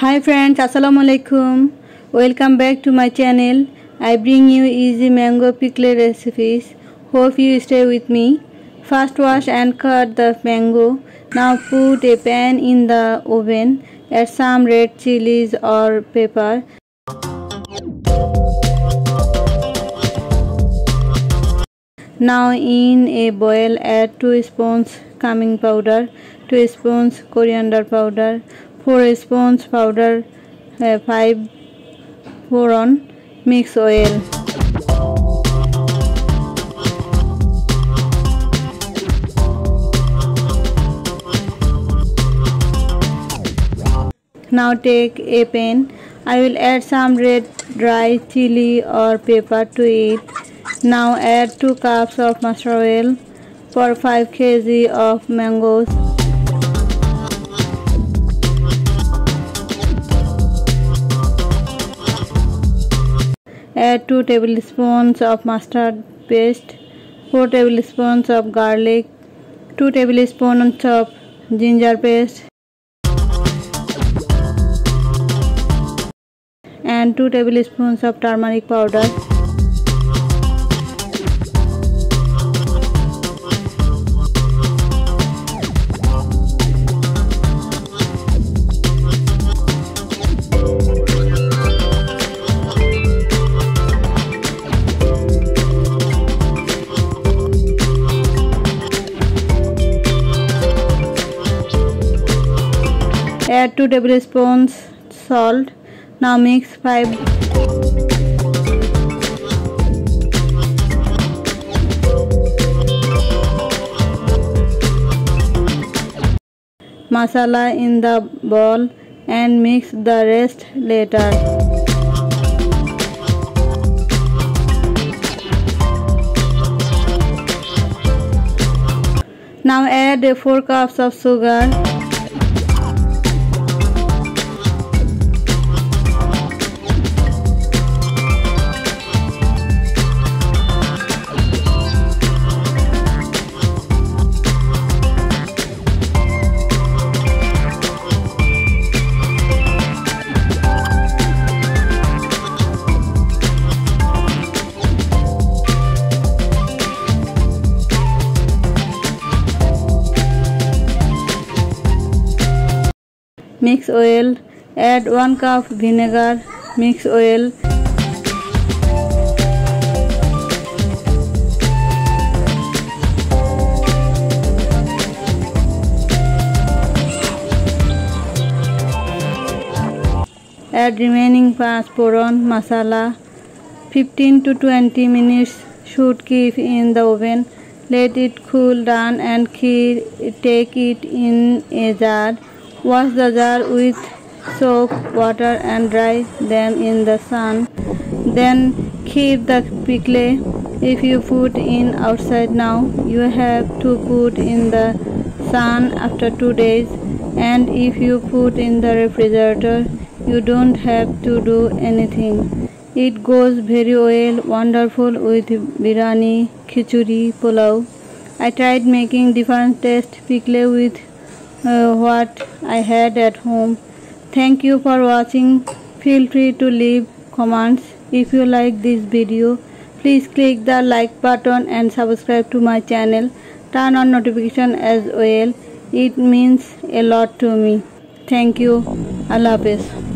Hi friends, Assalamu alaikum. Welcome back to my channel. I bring you easy mango pickle recipes. Hope you stay with me. First wash and cut the mango. Now put a pan in the oven. Add some red chilies or pepper. Now in a boil add 2 spoons cumin powder, 2 spoons coriander powder, 4 spoons powder uh, 5 on mix oil. Now take a pan I will add some red dry chili or pepper to it. Now add 2 cups of mustard oil for 5 kg of mangoes Add 2 tablespoons of mustard paste, 4 tablespoons of garlic, 2 tablespoons of ginger paste and 2 tablespoons of turmeric powder. Add 2 tablespoons salt. Now mix 5 masala in the bowl and mix the rest later. Now add 4 cups of sugar mix oil add one cup vinegar, mix oil. Add remaining panch phoron masala. 15 to 20 minutes should keep in the oven let it cool down and kheer take it in a jar Wash the jar with soap, water and dry them in the sun. Then keep the pickle. If you put in outside now, you have to put in the sun after 2 days. And if you put in the refrigerator, you don't have to do anything. It goes very well, wonderful with birani, khichuri, pulao. I tried making different taste pickle with uh, what I had at home. Thank you for watching. Feel free to leave comments. If you like this video, please click the like button and subscribe to my channel. Turn on notification as well. It means a lot to me. Thank you. Allah Hafiz.